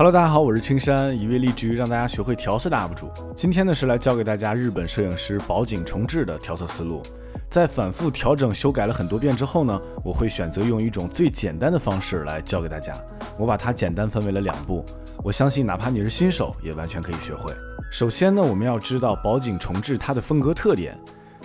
Hello，大家好，我是青山，一位立志于让大家学会调色的 UP 主。今天呢是来教给大家日本摄影师宝井重治的调色思路。在反复调整、修改了很多遍之后呢，我会选择用一种最简单的方式来教给大家。我把它简单分为了两步，我相信哪怕你是新手，也完全可以学会。首先呢，我们要知道宝井重治它的风格特点。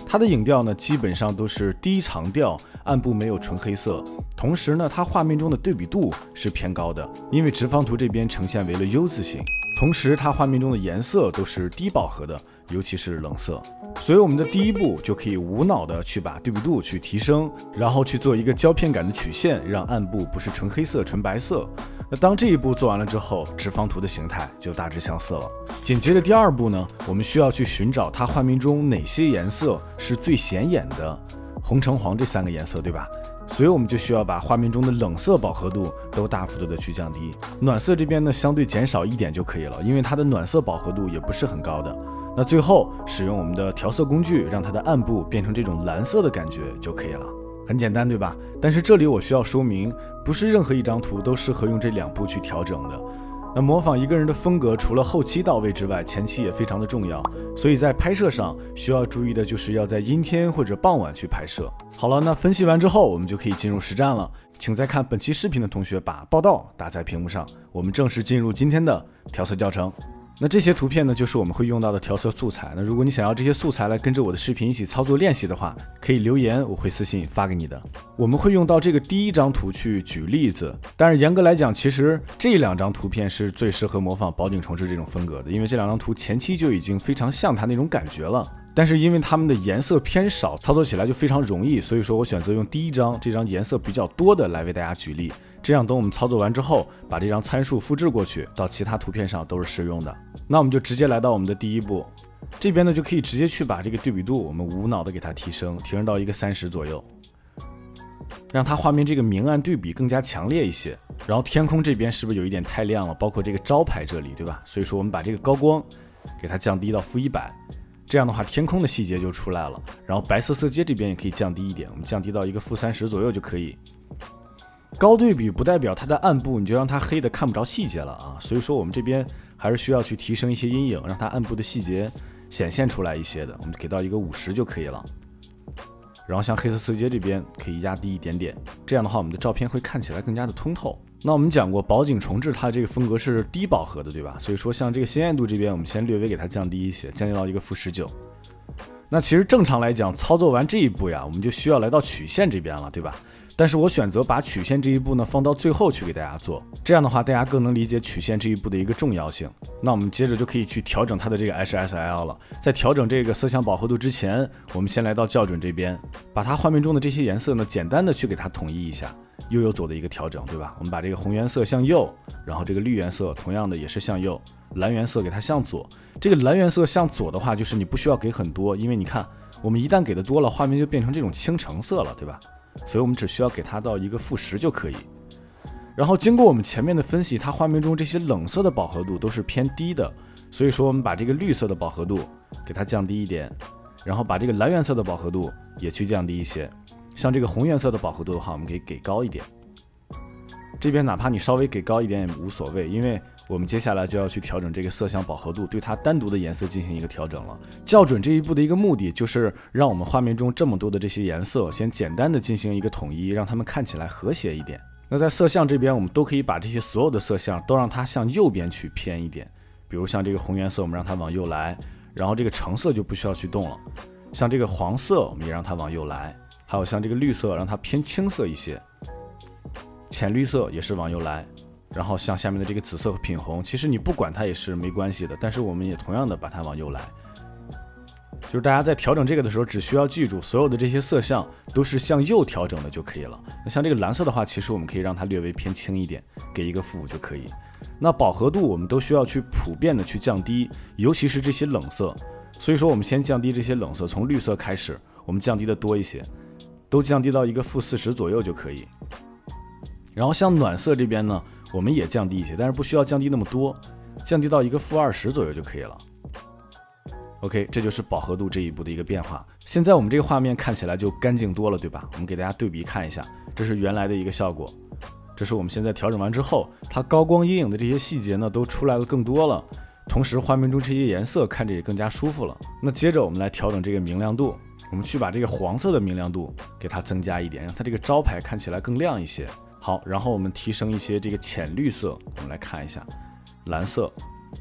它的影调呢，基本上都是低长调，暗部没有纯黑色。同时呢，它画面中的对比度是偏高的，因为直方图这边呈现为了 U 字形。同时，它画面中的颜色都是低饱和的，尤其是冷色。所以，我们的第一步就可以无脑的去把对比度去提升，然后去做一个胶片感的曲线，让暗部不是纯黑色、纯白色。那当这一步做完了之后，直方图的形态就大致相似了。紧接着第二步呢，我们需要去寻找它画面中哪些颜色是最显眼的，红、橙、黄这三个颜色，对吧？所以我们就需要把画面中的冷色饱和度都大幅度的去降低，暖色这边呢相对减少一点就可以了，因为它的暖色饱和度也不是很高的。那最后使用我们的调色工具，让它的暗部变成这种蓝色的感觉就可以了。很简单，对吧？但是这里我需要说明，不是任何一张图都适合用这两步去调整的。那模仿一个人的风格，除了后期到位之外，前期也非常的重要。所以在拍摄上需要注意的就是要在阴天或者傍晚去拍摄。好了，那分析完之后，我们就可以进入实战了。请在看本期视频的同学把报道打在屏幕上，我们正式进入今天的调色教程。那这些图片呢，就是我们会用到的调色素材。那如果你想要这些素材来跟着我的视频一起操作练习的话，可以留言，我会私信发给你的。我们会用到这个第一张图去举例子，但是严格来讲，其实这两张图片是最适合模仿宝井重治这种风格的，因为这两张图前期就已经非常像他那种感觉了。但是因为它们的颜色偏少，操作起来就非常容易，所以说我选择用第一张这张颜色比较多的来为大家举例。这样，等我们操作完之后，把这张参数复制过去到其他图片上都是适用的。那我们就直接来到我们的第一步，这边呢就可以直接去把这个对比度，我们无脑的给它提升，提升到一个三十左右，让它画面这个明暗对比更加强烈一些。然后天空这边是不是有一点太亮了？包括这个招牌这里，对吧？所以说我们把这个高光给它降低到负一百，这样的话天空的细节就出来了。然后白色色阶这边也可以降低一点，我们降低到一个负三十左右就可以。高对比不代表它的暗部你就让它黑的看不着细节了啊，所以说我们这边还是需要去提升一些阴影，让它暗部的细节显现出来一些的，我们给到一个五十就可以了。然后像黑色色阶这边可以压低一点点，这样的话我们的照片会看起来更加的通透。那我们讲过宝景重置它这个风格是低饱和的，对吧？所以说像这个鲜艳度这边我们先略微给它降低一些，降低到一个负十九。那其实正常来讲，操作完这一步呀，我们就需要来到曲线这边了，对吧？但是我选择把曲线这一步呢放到最后去给大家做，这样的话大家更能理解曲线这一步的一个重要性。那我们接着就可以去调整它的这个 HSL 了。在调整这个色相饱和度之前，我们先来到校准这边，把它画面中的这些颜色呢简单的去给它统一一下，右右左的一个调整，对吧？我们把这个红原色向右，然后这个绿原色同样的也是向右，蓝原色给它向左。这个蓝原色向左的话，就是你不需要给很多，因为你看我们一旦给的多了，画面就变成这种青橙色了，对吧？所以我们只需要给它到一个负十就可以。然后经过我们前面的分析，它画面中这些冷色的饱和度都是偏低的，所以说我们把这个绿色的饱和度给它降低一点，然后把这个蓝原色的饱和度也去降低一些。像这个红原色的饱和度的话，我们可以给高一点。这边哪怕你稍微给高一点也无所谓，因为。我们接下来就要去调整这个色相饱和度，对它单独的颜色进行一个调整了。校准这一步的一个目的，就是让我们画面中这么多的这些颜色，先简单的进行一个统一，让它们看起来和谐一点。那在色相这边，我们都可以把这些所有的色相都让它向右边去偏一点。比如像这个红颜色，我们让它往右来，然后这个橙色就不需要去动了。像这个黄色，我们也让它往右来，还有像这个绿色，让它偏青色一些。浅绿色也是往右来。然后像下面的这个紫色和品红，其实你不管它也是没关系的，但是我们也同样的把它往右来。就是大家在调整这个的时候，只需要记住所有的这些色相都是向右调整的就可以了。那像这个蓝色的话，其实我们可以让它略微偏轻一点，给一个负五就可以。那饱和度我们都需要去普遍的去降低，尤其是这些冷色。所以说我们先降低这些冷色，从绿色开始，我们降低的多一些，都降低到一个负四十左右就可以。然后像暖色这边呢。我们也降低一些，但是不需要降低那么多，降低到一个负二十左右就可以了。OK，这就是饱和度这一步的一个变化。现在我们这个画面看起来就干净多了，对吧？我们给大家对比看一下，这是原来的一个效果，这是我们现在调整完之后，它高光阴影的这些细节呢都出来了更多了，同时画面中这些颜色看着也更加舒服了。那接着我们来调整这个明亮度，我们去把这个黄色的明亮度给它增加一点，让它这个招牌看起来更亮一些。好，然后我们提升一些这个浅绿色，我们来看一下，蓝色，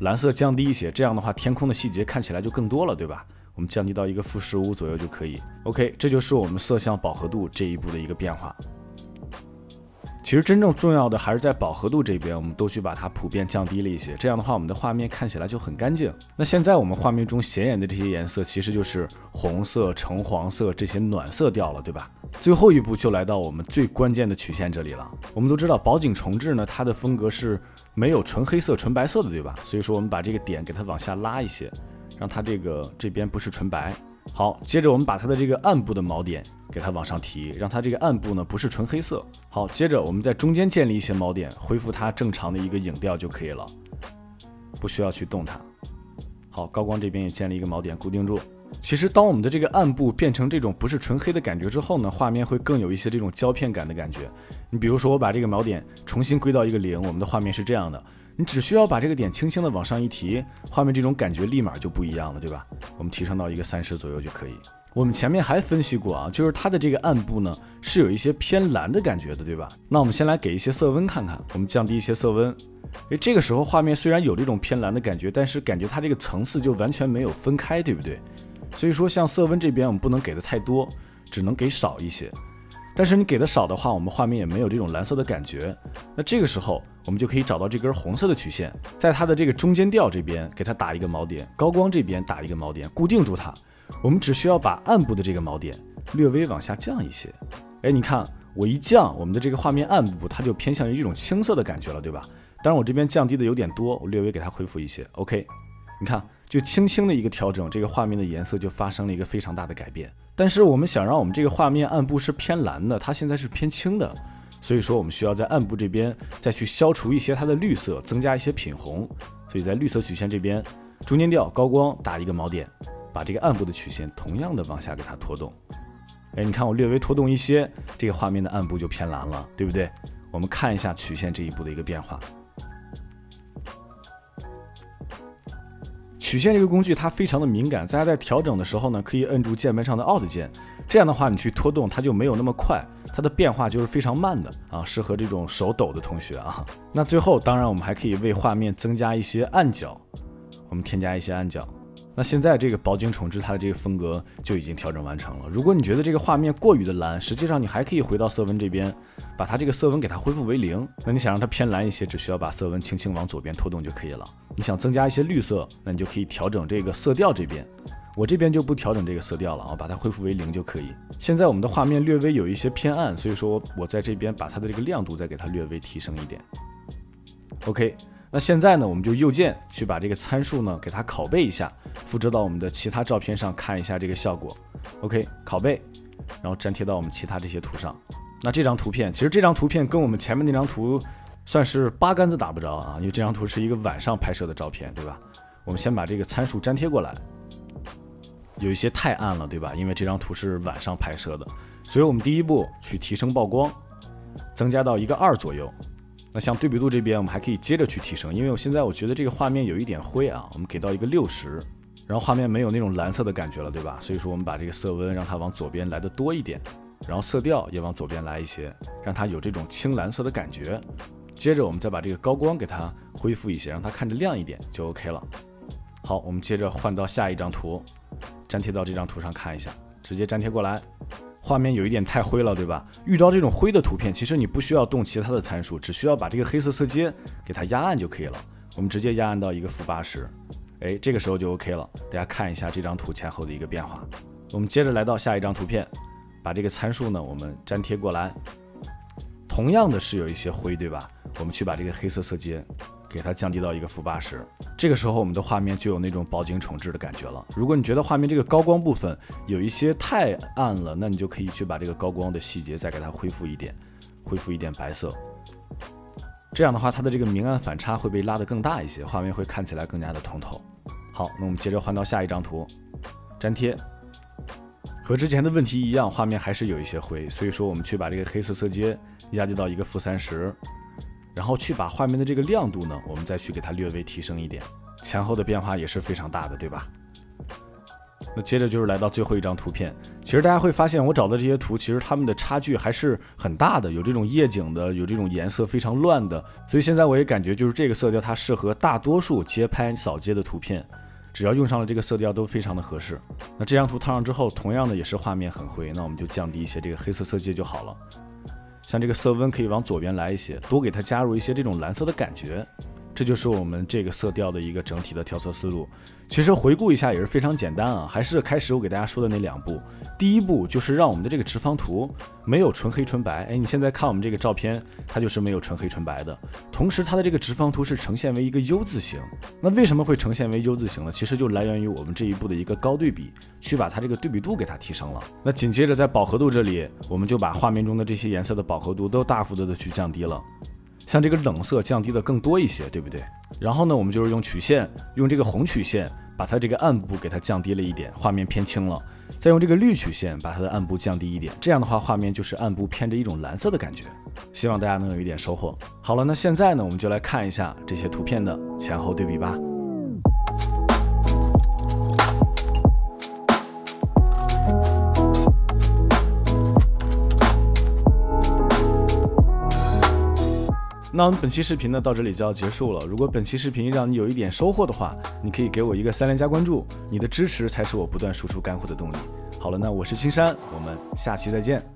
蓝色降低一些，这样的话天空的细节看起来就更多了，对吧？我们降低到一个负十五左右就可以。OK，这就是我们色相饱和度这一步的一个变化。其实真正重要的还是在饱和度这边，我们都去把它普遍降低了一些。这样的话，我们的画面看起来就很干净。那现在我们画面中显眼的这些颜色，其实就是红色、橙黄色这些暖色调了，对吧？最后一步就来到我们最关键的曲线这里了。我们都知道宝景重置呢，它的风格是没有纯黑色、纯白色的，对吧？所以说我们把这个点给它往下拉一些，让它这个这边不是纯白。好，接着我们把它的这个暗部的锚点给它往上提，让它这个暗部呢不是纯黑色。好，接着我们在中间建立一些锚点，恢复它正常的一个影调就可以了，不需要去动它。好，高光这边也建立一个锚点，固定住。其实当我们的这个暗部变成这种不是纯黑的感觉之后呢，画面会更有一些这种胶片感的感觉。你比如说我把这个锚点重新归到一个零，我们的画面是这样的。你只需要把这个点轻轻的往上一提，画面这种感觉立马就不一样了，对吧？我们提升到一个三十左右就可以。我们前面还分析过啊，就是它的这个暗部呢是有一些偏蓝的感觉的，对吧？那我们先来给一些色温看看，我们降低一些色温。诶，这个时候画面虽然有这种偏蓝的感觉，但是感觉它这个层次就完全没有分开，对不对？所以说像色温这边我们不能给的太多，只能给少一些。但是你给的少的话，我们画面也没有这种蓝色的感觉。那这个时候，我们就可以找到这根红色的曲线，在它的这个中间调这边给它打一个锚点，高光这边打一个锚点，固定住它。我们只需要把暗部的这个锚点略微往下降一些。哎，你看我一降，我们的这个画面暗部它就偏向于这种青色的感觉了，对吧？当然我这边降低的有点多，我略微给它恢复一些。OK，你看，就轻轻的一个调整，这个画面的颜色就发生了一个非常大的改变。但是我们想让我们这个画面暗部是偏蓝的，它现在是偏青的，所以说我们需要在暗部这边再去消除一些它的绿色，增加一些品红。所以在绿色曲线这边，中间调高光打一个锚点，把这个暗部的曲线同样的往下给它拖动。哎，你看我略微拖动一些，这个画面的暗部就偏蓝了，对不对？我们看一下曲线这一步的一个变化。曲线这个工具它非常的敏感，大家在调整的时候呢，可以摁住键盘上的 Alt 键，这样的话你去拖动它就没有那么快，它的变化就是非常慢的啊，适合这种手抖的同学啊。那最后当然我们还可以为画面增加一些暗角，我们添加一些暗角。那现在这个宝景重置它的这个风格就已经调整完成了。如果你觉得这个画面过于的蓝，实际上你还可以回到色温这边，把它这个色温给它恢复为零。那你想让它偏蓝一些，只需要把色温轻轻往左边拖动就可以了。你想增加一些绿色，那你就可以调整这个色调这边。我这边就不调整这个色调了啊，把它恢复为零就可以。现在我们的画面略微有一些偏暗，所以说我在这边把它的这个亮度再给它略微提升一点。OK。那现在呢，我们就右键去把这个参数呢给它拷贝一下，复制到我们的其他照片上看一下这个效果。OK，拷贝，然后粘贴到我们其他这些图上。那这张图片，其实这张图片跟我们前面那张图算是八竿子打不着啊，因为这张图是一个晚上拍摄的照片，对吧？我们先把这个参数粘贴过来，有一些太暗了，对吧？因为这张图是晚上拍摄的，所以我们第一步去提升曝光，增加到一个二左右。那像对比度这边，我们还可以接着去提升，因为我现在我觉得这个画面有一点灰啊，我们给到一个六十，然后画面没有那种蓝色的感觉了，对吧？所以说我们把这个色温让它往左边来的多一点，然后色调也往左边来一些，让它有这种青蓝色的感觉。接着我们再把这个高光给它恢复一些，让它看着亮一点就 OK 了。好，我们接着换到下一张图，粘贴到这张图上看一下，直接粘贴过来。画面有一点太灰了，对吧？遇到这种灰的图片，其实你不需要动其他的参数，只需要把这个黑色色阶给它压暗就可以了。我们直接压暗到一个负八十，哎，这个时候就 OK 了。大家看一下这张图前后的一个变化。我们接着来到下一张图片，把这个参数呢，我们粘贴过来，同样的是有一些灰，对吧？我们去把这个黑色色阶。给它降低到一个负八十，这个时候我们的画面就有那种饱经重置的感觉了。如果你觉得画面这个高光部分有一些太暗了，那你就可以去把这个高光的细节再给它恢复一点，恢复一点白色。这样的话，它的这个明暗反差会被拉得更大一些，画面会看起来更加的通透。好，那我们接着换到下一张图，粘贴，和之前的问题一样，画面还是有一些灰，所以说我们去把这个黑色色阶压低到一个负三十，然后去把画面的这个亮度呢，我们再去给它略微提升一点，前后的变化也是非常大的，对吧？那接着就是来到最后一张图片，其实大家会发现我找的这些图，其实它们的差距还是很大的，有这种夜景的，有这种颜色非常乱的，所以现在我也感觉就是这个色调它适合大多数街拍扫街的图片，只要用上了这个色调都非常的合适。那这张图套上之后，同样的也是画面很灰，那我们就降低一些这个黑色色阶就好了。像这个色温可以往左边来一些，多给它加入一些这种蓝色的感觉。这就是我们这个色调的一个整体的调色思路。其实回顾一下也是非常简单啊，还是开始我给大家说的那两步。第一步就是让我们的这个直方图没有纯黑纯白。哎，你现在看我们这个照片，它就是没有纯黑纯白的。同时，它的这个直方图是呈现为一个 U 字形。那为什么会呈现为 U 字形呢？其实就来源于我们这一步的一个高对比，去把它这个对比度给它提升了。那紧接着在饱和度这里，我们就把画面中的这些颜色的饱和度都大幅度的去降低了。像这个冷色降低的更多一些，对不对？然后呢，我们就是用曲线，用这个红曲线把它这个暗部给它降低了一点，画面偏青了。再用这个绿曲线把它的暗部降低一点，这样的话画面就是暗部偏着一种蓝色的感觉。希望大家能有一点收获。好了，那现在呢，我们就来看一下这些图片的前后对比吧。那我们本期视频呢到这里就要结束了。如果本期视频让你有一点收获的话，你可以给我一个三连加关注，你的支持才是我不断输出干货的动力。好了，那我是青山，我们下期再见。